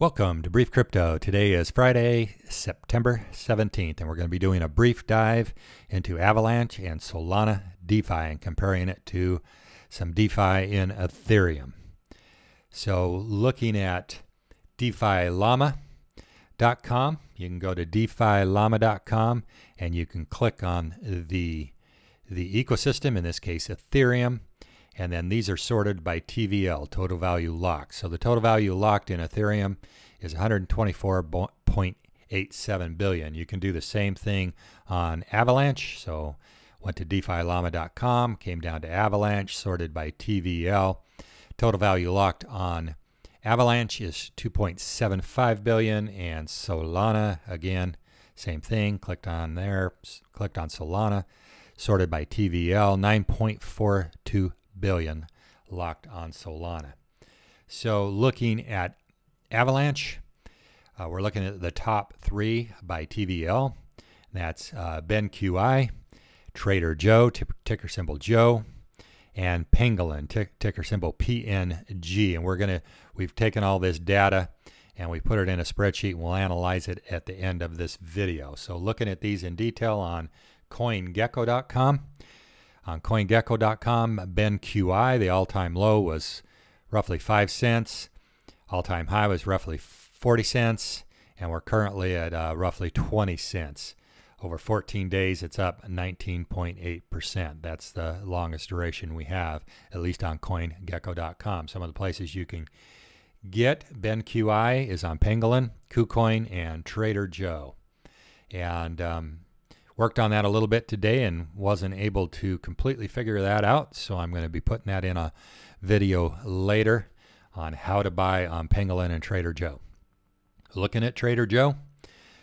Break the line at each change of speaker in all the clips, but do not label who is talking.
Welcome to Brief Crypto. Today is Friday, September 17th, and we're going to be doing a brief dive into Avalanche and Solana DeFi and comparing it to some DeFi in Ethereum. So, looking at DeFiLlama.com, you can go to DeFiLlama.com and you can click on the the ecosystem, in this case Ethereum, and then these are sorted by TVL, total value locked. So the total value locked in Ethereum is 124.87 billion. You can do the same thing on Avalanche. So went to DeFiLlama.com, came down to Avalanche, sorted by TVL. Total value locked on Avalanche is 2.75 billion, and Solana again, same thing. Clicked on there, clicked on Solana, sorted by TVL, 9.42 billion locked on Solana. So looking at Avalanche, uh, we're looking at the top three by TVL. That's uh, BenQi, Trader Joe, ticker symbol Joe, and Pangolin, ticker symbol PNG. And we're gonna we've taken all this data and we put it in a spreadsheet and we'll analyze it at the end of this video. So looking at these in detail on CoinGecko.com. On CoinGecko.com, BenQi, the all time low was roughly 5 cents. All time high was roughly 40 cents. And we're currently at uh, roughly 20 cents. Over 14 days, it's up 19.8%. That's the longest duration we have, at least on CoinGecko.com. Some of the places you can get BenQi is on Pangolin, KuCoin, and Trader Joe. And um, worked on that a little bit today and wasn't able to completely figure that out. So I'm going to be putting that in a video later on how to buy on Pangolin and Trader Joe. Looking at Trader Joe,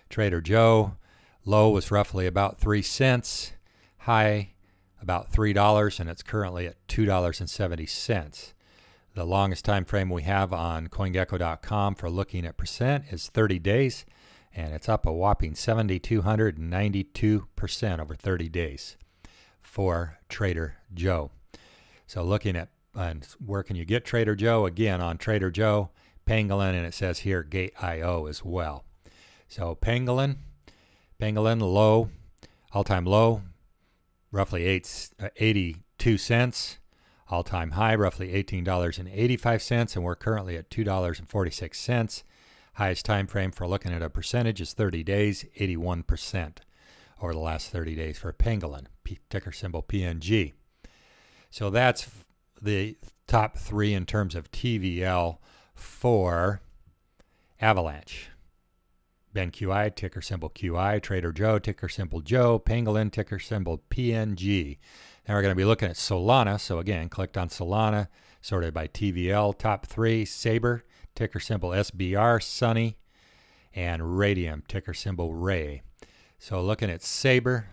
Trader Joe low was roughly about three cents, high about three dollars, and it's currently at two dollars and seventy cents. The longest time frame we have on CoinGecko.com for looking at percent is 30 days and it's up a whopping 7,292% over 30 days for Trader Joe. So looking at and where can you get Trader Joe? Again, on Trader Joe, Pangolin, and it says here Gate.io as well. So Pangolin, Pangolin low, all-time low, roughly eight, uh, 82 cents. All-time high, roughly $18.85, and we're currently at $2.46. Highest time frame for looking at a percentage is 30 days, 81% over the last 30 days for Pangolin, P- ticker symbol PNG. So that's the top three in terms of TVL for Avalanche. BenQi, ticker symbol QI, Trader Joe, ticker symbol Joe, Pangolin, ticker symbol PNG. Now we're going to be looking at Solana. So again, clicked on Solana, sorted by TVL, top three, Saber, ticker symbol SBR, Sunny, and Raydium, ticker symbol Ray. So looking at Saber,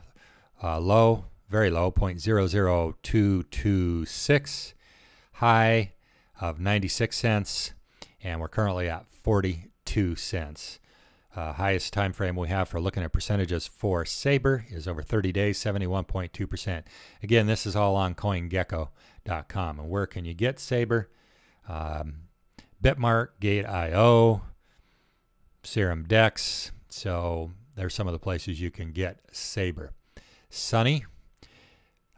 uh, low, very low, 0.00226, high of 96 cents, and we're currently at 42 cents. Uh, highest time frame we have for looking at percentages for Saber is over 30 days, 71.2%. Again, this is all on CoinGecko.com. And where can you get Saber? Um, Bitmart, Gate.io, Serum Dex. So there's some of the places you can get Saber. Sunny,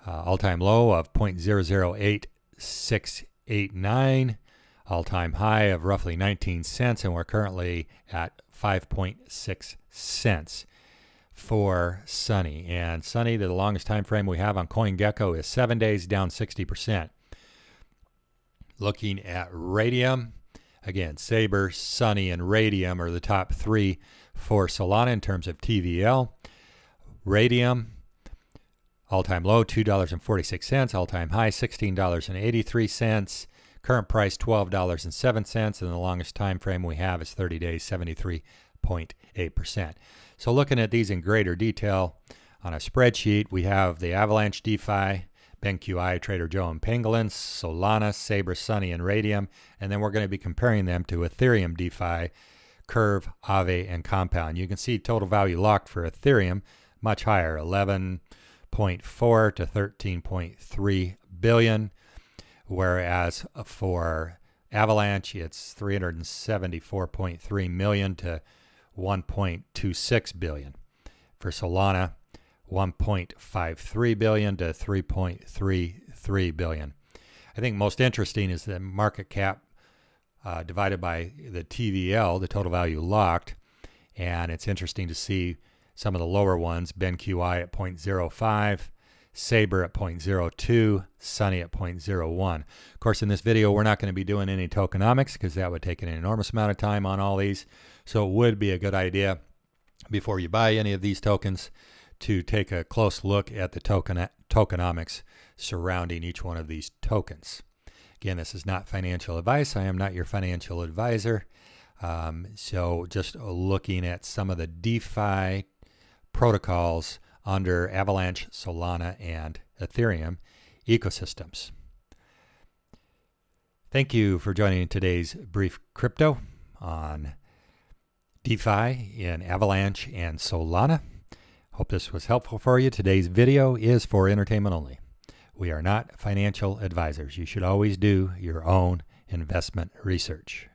uh, all time low of 0.008689, all time high of roughly 19 cents, and we're currently at 5.6 cents for Sunny. And Sunny, the longest time frame we have on CoinGecko is seven days, down 60%. Looking at Raydium, Again, Saber, Sunny, and Raydium are the top three for Solana in terms of TVL. Raydium, all time low, $2.46. All time high, $16.83. Current price, $12.07. And the longest time frame we have is 30 days, 73.8%. So, looking at these in greater detail on a spreadsheet, we have the Avalanche DeFi BenQi, Trader Joe, and Pangolin, Solana, Saber, Sunny, and Raydium. And then we're going to be comparing them to Ethereum DeFi, Curve, Aave, and Compound. You can see total value locked for Ethereum much higher, 11.4 to 13.3 billion, whereas for Avalanche, it's 374.3 million to 1.26 billion. For Solana, 1.53 billion to 3.33 billion. I think most interesting is the market cap uh, divided by the TVL, the total value locked, and it's interesting to see some of the lower ones, BenQI at 0.05, Saber at 0.02, Sunny at 0.01. Of course, in this video, we're not going to be doing any tokenomics because that would take an enormous amount of time on all these. So it would be a good idea before you buy any of these tokens to take a close look at the token tokenomics surrounding each one of these tokens. Again, this is not financial advice. I am not your financial advisor. Um, so just looking at some of the DeFi protocols under Avalanche, Solana, and Ethereum ecosystems. Thank you for joining today's brief crypto on DeFi in Avalanche and Solana. Hope this was helpful for you. Today's video is for entertainment only. We are not financial advisors. You should always do your own investment research.